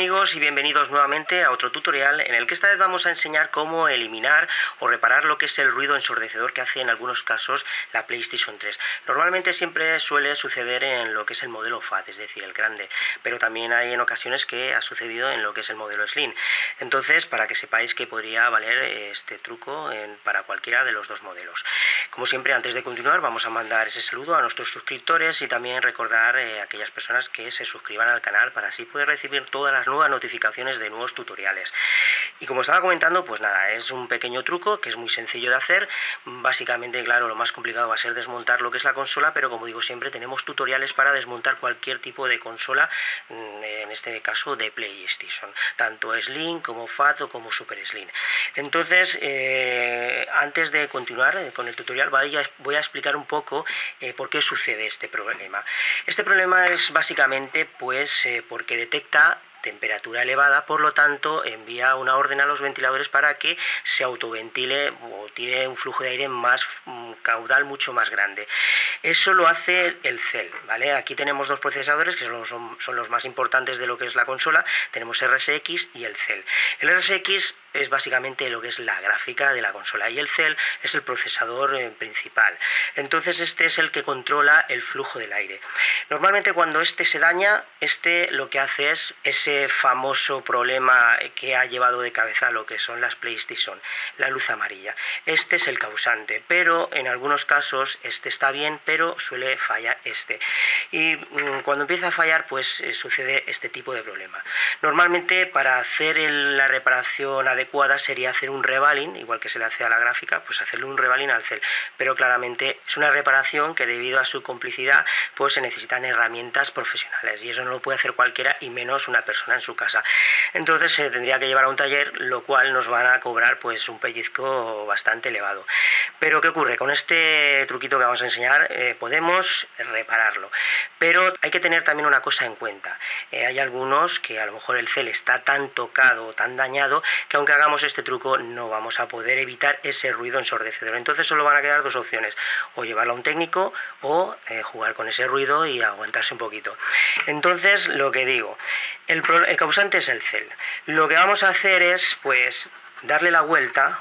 amigos y bienvenidos nuevamente a otro tutorial en el que esta vez vamos a enseñar cómo eliminar o reparar lo que es el ruido ensordecedor que hace en algunos casos la PlayStation 3. Normalmente siempre suele suceder en lo que es el modelo FAT, es decir, el grande, pero también hay en ocasiones que ha sucedido en lo que es el modelo Slim. Entonces, para que sepáis que podría valer este truco para cualquiera de los dos modelos. Como siempre, antes de continuar, vamos a mandar ese saludo a nuestros suscriptores y también recordar eh, a aquellas personas que se suscriban al canal para así poder recibir todas las nuevas notificaciones de nuevos tutoriales. Y como estaba comentando, pues nada, es un pequeño truco que es muy sencillo de hacer. Básicamente, claro, lo más complicado va a ser desmontar lo que es la consola, pero como digo siempre, tenemos tutoriales para desmontar cualquier tipo de consola, mm, en este caso de PlayStation, tanto Slim como Fat o como Super Slim. Entonces, eh, antes de continuar eh, con el tutorial, voy a, explicar un poco eh, por qué sucede este problema. Este problema es básicamente pues porque detecta temperatura elevada, por lo tanto envía una orden a los ventiladores para que se autoventile o tire un flujo de aire más mm, caudal mucho más grande. Eso lo hace el CEL, ¿vale? Aquí tenemos dos procesadores que son, son los más importantes de lo que es la consola, tenemos RSX y el CEL. El RSX es básicamente lo que es la gráfica de la consola y el CEL es el procesador eh, principal. Entonces este es el que controla el flujo del aire. Normalmente cuando este se daña, este lo que hace es ese famoso problema que ha llevado de cabeza lo que son las PlayStation, la luz amarilla. Este es el causante, pero en algunos casos este está bien, pero suele fallar este. Y mm, cuando empieza a fallar, pues eh, sucede este tipo de problema. Normalmente para hacer la reparación adecuada sería hacer un revaling, igual que se le hace a la gráfica, pues hacerle un revaling al cel. Pero claramente es una reparación que debido a su complicidad, pues se necesitan herramientas profesionales y eso no lo puede hacer cualquiera y menos una persona en su casa. Entonces se tendría que llevar a un taller, lo cual nos van a cobrar pues un pellizco bastante elevado. Pero ¿qué ocurre? Con este truquito que vamos a enseñar eh, podemos repararlo. Pero hay que tener también una cosa en cuenta. Eh, hay algunos que a lo mejor el cel está tan tocado o tan dañado que aunque hagamos este truco no vamos a poder evitar ese ruido ensordecedor. Entonces solo van a quedar dos opciones, o llevarlo a un técnico o eh, jugar con ese ruido y aguantarse un poquito. Entonces lo que digo, el, el causante es el cel. Lo que vamos a hacer es pues darle la vuelta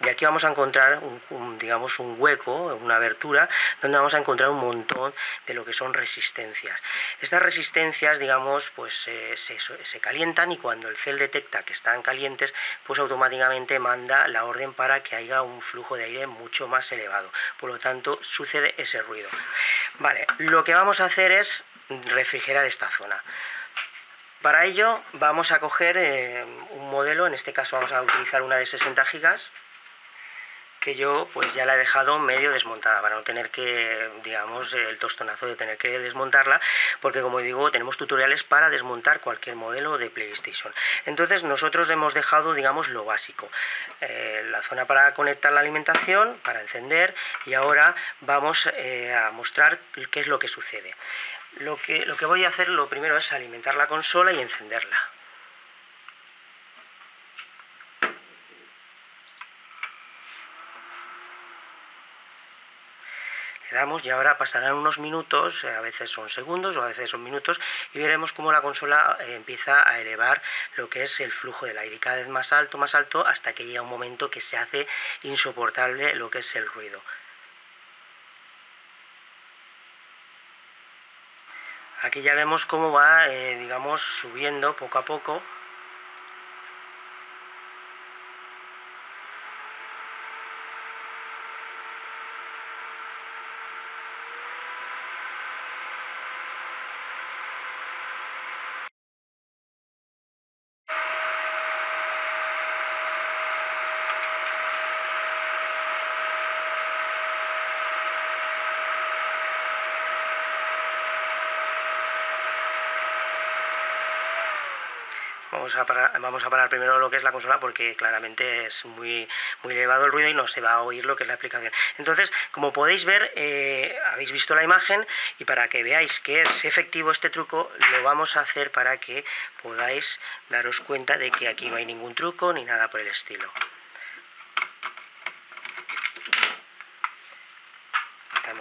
y aquí vamos a encontrar un, digamos un hueco, una abertura, donde vamos a encontrar un montón de lo que son resistencias. Estas resistencias, digamos, pues se, se, calientan y cuando el cel detecta que están calientes, pues automáticamente manda la orden para que haya un flujo de aire mucho más elevado. Por lo tanto, sucede ese ruido. Vale, lo que vamos a hacer es refrigerar esta zona. Para ello vamos a coger eh, un modelo, en este caso vamos a utilizar una de 60 gigas, que yo pues ya la he dejado medio desmontada para no tener que, digamos, el tostonazo de tener que desmontarla, porque como digo, tenemos tutoriales para desmontar cualquier modelo de PlayStation. Entonces nosotros hemos dejado, digamos, lo básico, eh, la zona para conectar la alimentación, para encender, y ahora vamos eh, a mostrar qué es lo que sucede. Lo que, lo que voy a hacer lo primero es alimentar la consola y encenderla. Y ahora pasarán unos minutos, eh, a veces son segundos o a veces son minutos, y veremos cómo la consola eh, empieza a elevar lo que es el flujo del aire, cada vez más alto, más alto, hasta que llega un momento que se hace insoportable lo que es el ruido. Aquí ya vemos cómo va, eh, digamos, subiendo poco a poco Vamos a, parar, primero lo que es la consola porque claramente es muy, muy elevado el ruido y no se va a oír lo que es la aplicación. Entonces, como podéis ver, eh, habéis visto la imagen y para que veáis que es efectivo este truco, lo vamos a hacer para que podáis daros cuenta de que aquí no hay ningún truco ni nada por el estilo.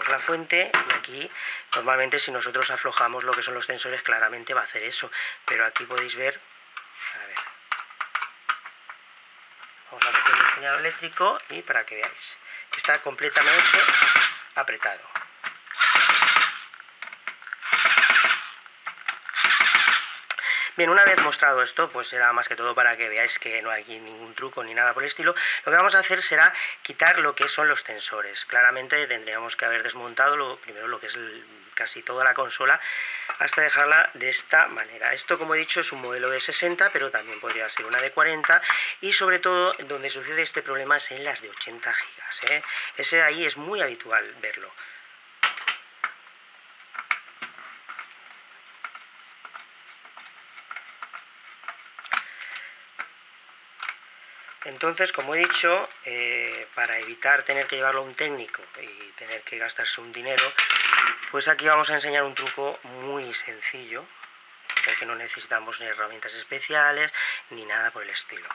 La fuente y aquí normalmente si nosotros aflojamos lo que son los sensores claramente va a hacer eso pero aquí podéis ver a ver. Vamos a meter el señal eléctrico y para que veáis. Está completamente apretado. Bien, una vez mostrado esto, pues será más que todo para que veáis que no hay ningún truco ni nada por el estilo. Lo que vamos a hacer será quitar lo que son los tensores. Claramente tendríamos que haber desmontado lo, primero lo que es casi toda la consola hasta dejarla de esta manera. Esto, como he dicho, es un modelo de 60, pero también podría ser una de 40 y sobre todo donde sucede este problema es en las de 80 gigas. ¿eh? Ese ahí es muy habitual verlo. Entonces, como he dicho, eh, para evitar tener que llevarlo a un técnico y tener que gastarse un dinero, pues aquí vamos a enseñar un truco muy sencillo, porque no necesitamos ni herramientas especiales ni nada por el estilo.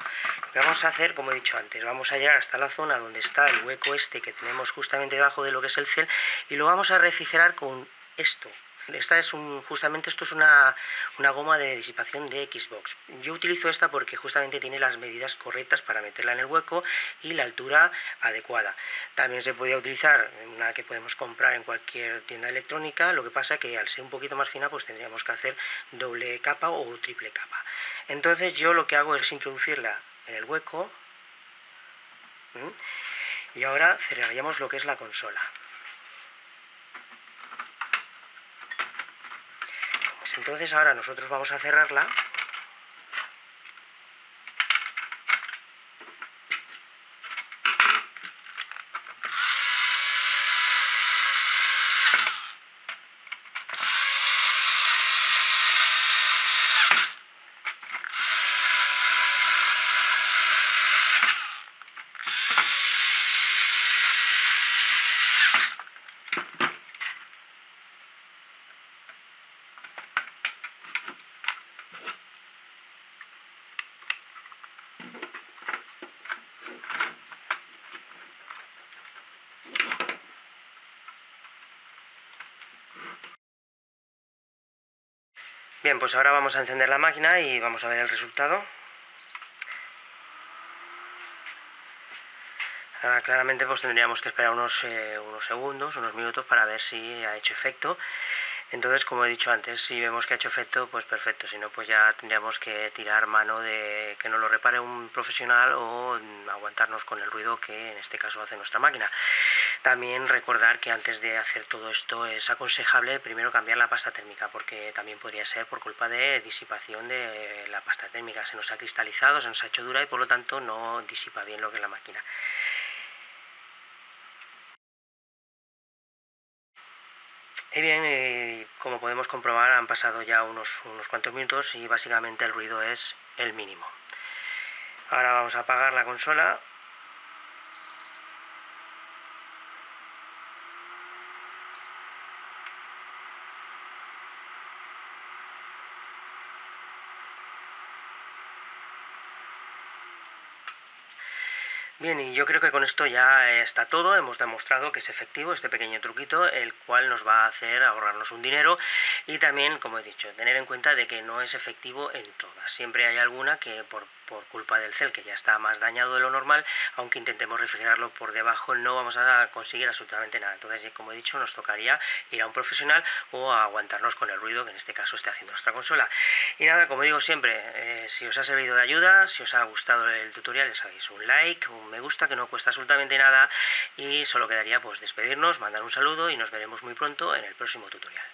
Lo que vamos a hacer, como he dicho antes, vamos a llegar hasta la zona donde está el hueco este que tenemos justamente debajo de lo que es el cel y lo vamos a refrigerar con esto, esta es un, justamente esto es una, goma de disipación de Xbox. Yo utilizo esta porque justamente tiene las medidas correctas para meterla en el hueco y la altura adecuada. También se podría utilizar una que podemos comprar en cualquier tienda electrónica, lo que pasa que al ser un poquito más fina pues tendríamos que hacer doble capa o triple capa. Entonces yo lo que hago es introducirla en el hueco y ahora cerraríamos lo que es la consola. Entonces ahora nosotros vamos a cerrarla Bien, pues ahora vamos a encender la máquina y vamos a ver el resultado. Ahora claramente pues tendríamos que esperar unos, eh, unos segundos, unos minutos para ver si ha hecho efecto. Entonces, como he dicho antes, si vemos que ha hecho efecto, pues perfecto. Si no, pues ya tendríamos que tirar mano de que nos lo repare un profesional o aguantarnos con el ruido que en este caso hace nuestra máquina. También recordar que antes de hacer todo esto es aconsejable primero cambiar la pasta térmica, porque también podría ser por culpa de disipación de la pasta térmica. Se nos ha cristalizado, se nos ha hecho dura y por lo tanto no disipa bien lo que es la máquina. Y bien, eh, como podemos comprobar han pasado ya unos, unos cuantos minutos y básicamente el ruido es el mínimo. Ahora vamos a apagar la consola Bien, y yo creo que con esto ya está todo. Hemos demostrado que es efectivo este pequeño truquito, el cual nos va a hacer ahorrarnos un dinero y también, como he dicho, tener en cuenta de que no es efectivo en todas. Siempre hay alguna que por, por culpa del cel, que ya está más dañado de lo normal, aunque intentemos refrigerarlo por debajo, no vamos a conseguir absolutamente nada. Entonces, como he dicho, nos tocaría ir a un profesional o aguantarnos con el ruido que en este caso esté haciendo nuestra consola. Y nada, como digo siempre, eh, si os ha servido de ayuda, si os ha gustado el tutorial, ya sabéis, un like, un me gusta, que no cuesta absolutamente nada y solo quedaría pues despedirnos, mandar un saludo y nos veremos muy pronto en el próximo tutorial.